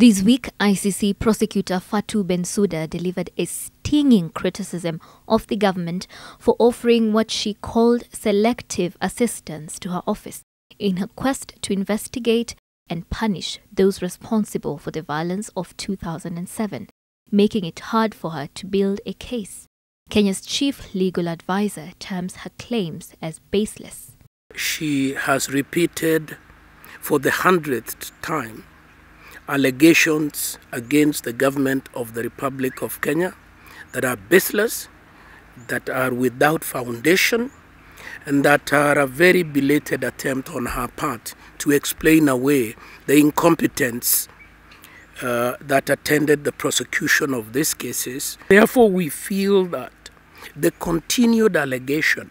This week, ICC prosecutor Fatou Bensouda delivered a stinging criticism of the government for offering what she called selective assistance to her office in her quest to investigate and punish those responsible for the violence of 2007, making it hard for her to build a case. Kenya's chief legal advisor terms her claims as baseless. She has repeated for the hundredth time allegations against the government of the Republic of Kenya that are baseless, that are without foundation, and that are a very belated attempt on her part to explain away the incompetence uh, that attended the prosecution of these cases. Therefore, we feel that the continued allegation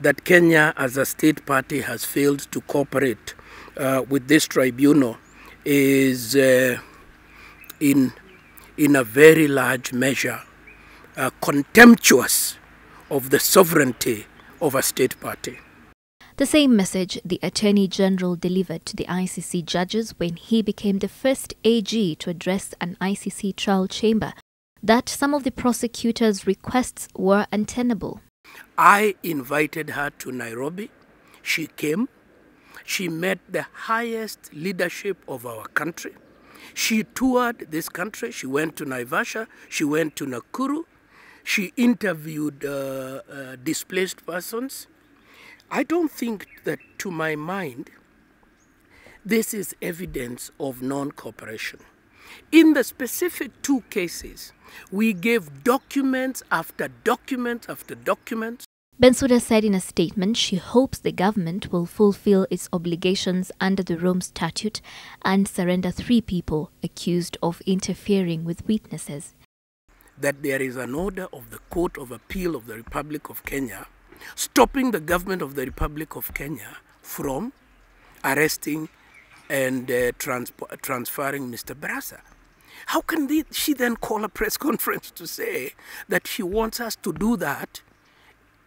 that Kenya as a state party has failed to cooperate uh, with this tribunal is uh, in, in a very large measure uh, contemptuous of the sovereignty of a state party. The same message the Attorney General delivered to the ICC judges when he became the first AG to address an ICC trial chamber that some of the prosecutor's requests were untenable. I invited her to Nairobi. She came. She met the highest leadership of our country. She toured this country. She went to Naivasha. She went to Nakuru. She interviewed uh, uh, displaced persons. I don't think that, to my mind, this is evidence of non cooperation. In the specific two cases, we gave documents after documents after documents. Bensouda said in a statement she hopes the government will fulfill its obligations under the Rome Statute and surrender three people accused of interfering with witnesses. That there is an order of the Court of Appeal of the Republic of Kenya stopping the government of the Republic of Kenya from arresting and uh, trans transferring Mr. Barasa. How can they, she then call a press conference to say that she wants us to do that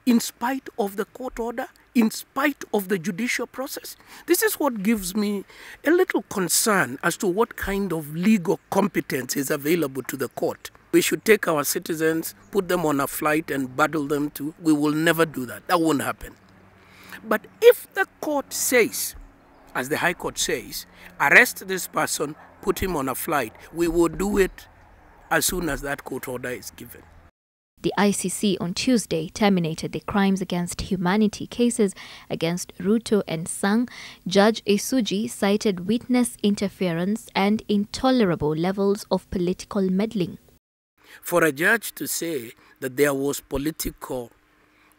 in spite of the court order, in spite of the judicial process? This is what gives me a little concern as to what kind of legal competence is available to the court. We should take our citizens, put them on a flight, and battle them to. We will never do that. That won't happen. But if the court says, as the High Court says, arrest this person, put him on a flight, we will do it as soon as that court order is given. The ICC on Tuesday terminated the crimes against humanity cases against Ruto and Sang. Judge Osuji cited witness interference and intolerable levels of political meddling. For a judge to say that there was political,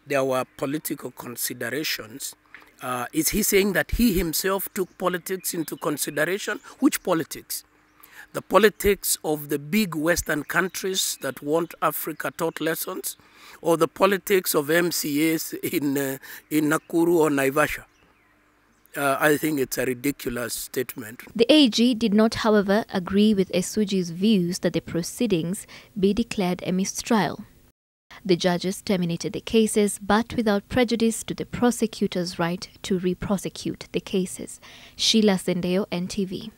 there were political considerations, uh, is he saying that he himself took politics into consideration? Which politics? The politics of the big Western countries that want Africa taught lessons, or the politics of MCAs in, uh, in Nakuru or Naivasha? Uh, I think it's a ridiculous statement. The AG did not, however, agree with Osuji's views that the proceedings be declared a mistrial. The judges terminated the cases, but without prejudice to the prosecutor's right to re prosecute the cases. Sheila Sendeo, NTV.